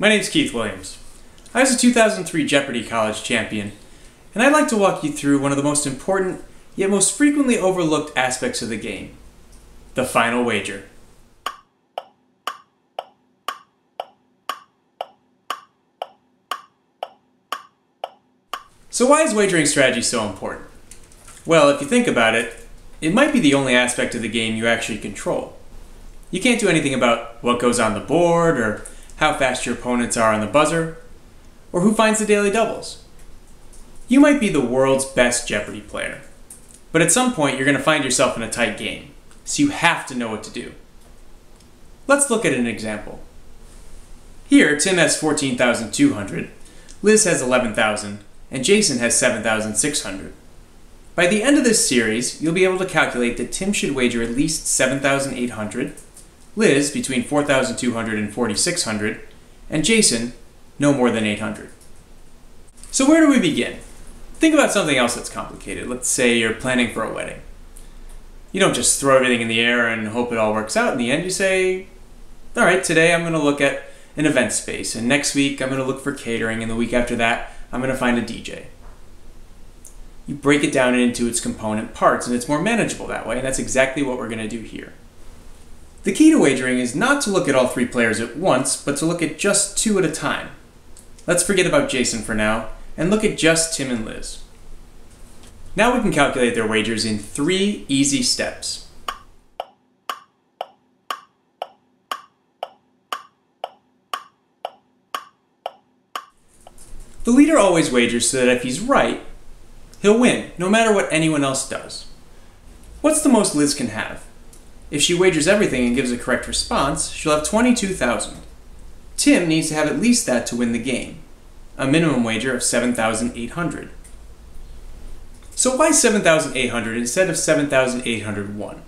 My name's Keith Williams. I was a 2003 Jeopardy College champion, and I'd like to walk you through one of the most important, yet most frequently overlooked aspects of the game the final wager. So, why is wagering strategy so important? Well, if you think about it, it might be the only aspect of the game you actually control. You can't do anything about what goes on the board, or how fast your opponents are on the buzzer, or who finds the daily doubles. You might be the world's best Jeopardy player, but at some point you're going to find yourself in a tight game, so you have to know what to do. Let's look at an example. Here, Tim has 14,200, Liz has 11,000, and Jason has 7,600. By the end of this series, you'll be able to calculate that Tim should wager at least 7,800, Liz between 4,200 and 4,600, and Jason no more than 800. So where do we begin? Think about something else that's complicated. Let's say you're planning for a wedding. You don't just throw everything in the air and hope it all works out. In the end, you say, all right, today I'm going to look at an event space, and next week I'm going to look for catering, and the week after that I'm going to find a DJ. You break it down into its component parts, and it's more manageable that way, and that's exactly what we're going to do here. The key to wagering is not to look at all three players at once, but to look at just two at a time. Let's forget about Jason for now, and look at just Tim and Liz. Now we can calculate their wagers in three easy steps. The leader always wagers so that if he's right, he'll win, no matter what anyone else does. What's the most Liz can have? If she wagers everything and gives a correct response, she'll have 22,000. Tim needs to have at least that to win the game, a minimum wager of 7,800. So why 7,800 instead of 7,801?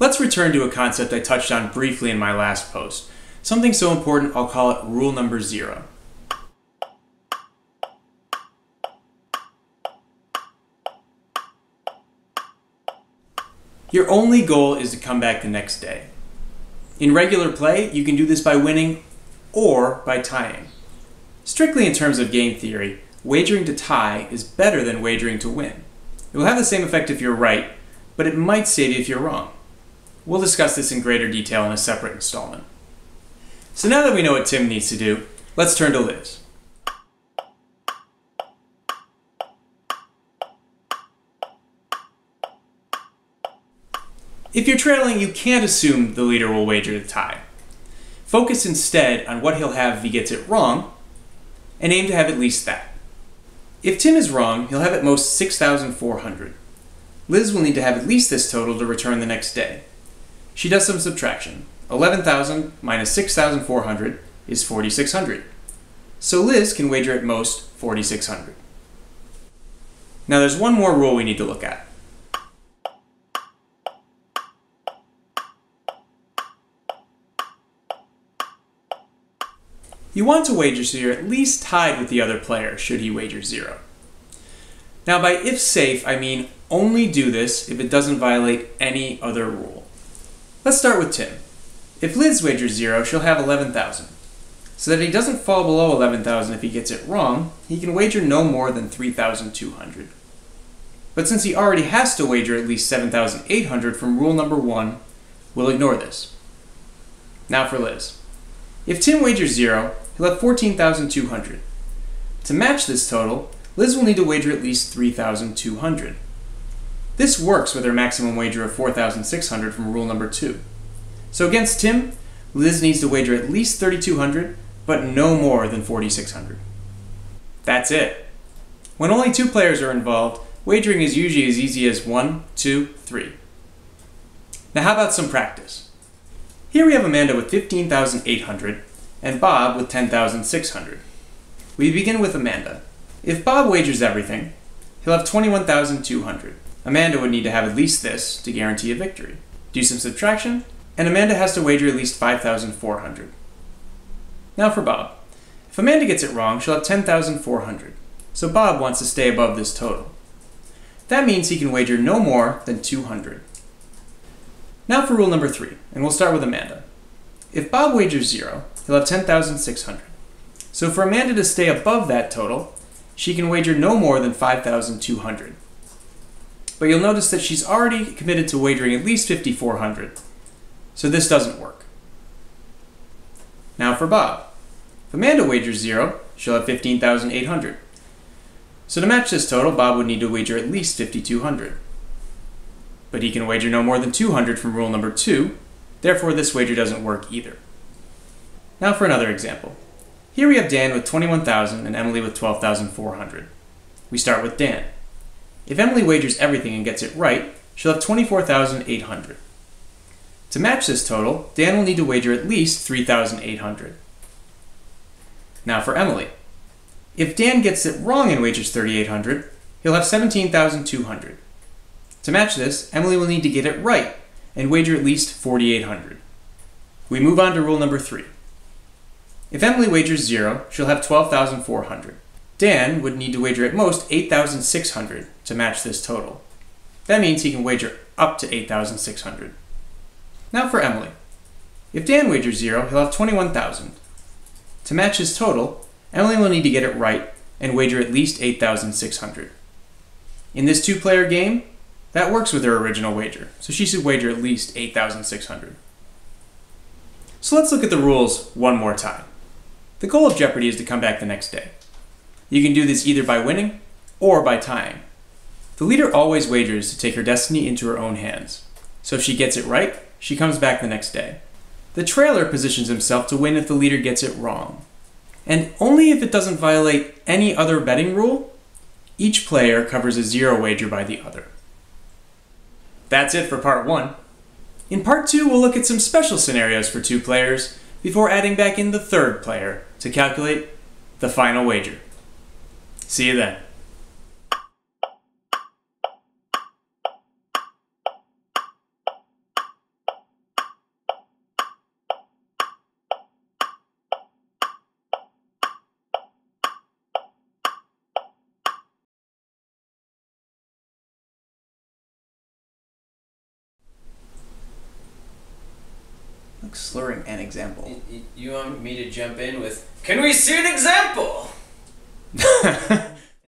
Let's return to a concept I touched on briefly in my last post, something so important I'll call it rule number zero. Your only goal is to come back the next day. In regular play, you can do this by winning or by tying. Strictly in terms of game theory, wagering to tie is better than wagering to win. It will have the same effect if you're right, but it might save you if you're wrong. We'll discuss this in greater detail in a separate installment. So now that we know what Tim needs to do, let's turn to Liz. If you're trailing, you can't assume the leader will wager the tie. Focus instead on what he'll have if he gets it wrong, and aim to have at least that. If Tim is wrong, he'll have at most 6,400. Liz will need to have at least this total to return the next day. She does some subtraction. 11,000 minus 6,400 is 4,600. So Liz can wager at most 4,600. Now there's one more rule we need to look at. You want to wager so you're at least tied with the other player should he wager zero. Now by if safe, I mean only do this if it doesn't violate any other rule. Let's start with Tim. If Liz wagers zero, she'll have 11,000. So that he doesn't fall below 11,000 if he gets it wrong, he can wager no more than 3,200. But since he already has to wager at least 7,800 from rule number one, we'll ignore this. Now for Liz. If Tim wagers zero, he'll have 14,200. To match this total, Liz will need to wager at least 3,200. This works with her maximum wager of 4,600 from rule number 2. So against Tim, Liz needs to wager at least 3,200, but no more than 4,600. That's it. When only two players are involved, wagering is usually as easy as 1, 2, 3. Now how about some practice? Here we have Amanda with 15,800 and Bob with 10,600. We begin with Amanda. If Bob wagers everything, he'll have 21,200. Amanda would need to have at least this to guarantee a victory. Do some subtraction, and Amanda has to wager at least 5,400. Now for Bob. If Amanda gets it wrong, she'll have 10,400. So Bob wants to stay above this total. That means he can wager no more than 200. Now for rule number three, and we'll start with Amanda. If Bob wagers zero, he'll have 10,600. So for Amanda to stay above that total, she can wager no more than 5,200. But you'll notice that she's already committed to wagering at least 5,400. So this doesn't work. Now for Bob. If Amanda wagers zero, she'll have 15,800. So to match this total, Bob would need to wager at least 5,200. But he can wager no more than 200 from rule number two, therefore this wager doesn't work either. Now for another example. Here we have Dan with 21,000 and Emily with 12,400. We start with Dan. If Emily wagers everything and gets it right, she'll have 24,800. To match this total, Dan will need to wager at least 3,800. Now for Emily. If Dan gets it wrong and wagers 3,800, he'll have 17,200. To match this, Emily will need to get it right and wager at least 4,800. We move on to rule number three. If Emily wagers zero, she'll have 12,400. Dan would need to wager at most 8,600 to match this total. That means he can wager up to 8,600. Now for Emily. If Dan wagers zero, he'll have 21,000. To match his total, Emily will need to get it right and wager at least 8,600. In this two player game, that works with her original wager, so she should wager at least 8,600. So let's look at the rules one more time. The goal of Jeopardy is to come back the next day. You can do this either by winning or by tying. The leader always wagers to take her destiny into her own hands. So if she gets it right, she comes back the next day. The trailer positions himself to win if the leader gets it wrong. And only if it doesn't violate any other betting rule, each player covers a zero wager by the other. That's it for part one. In part two, we'll look at some special scenarios for two players before adding back in the third player to calculate the final wager. See you then. Slurring an example. You want me to jump in with, Can we see an example?